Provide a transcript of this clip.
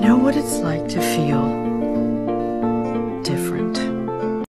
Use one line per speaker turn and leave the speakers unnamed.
know what it's like to feel different.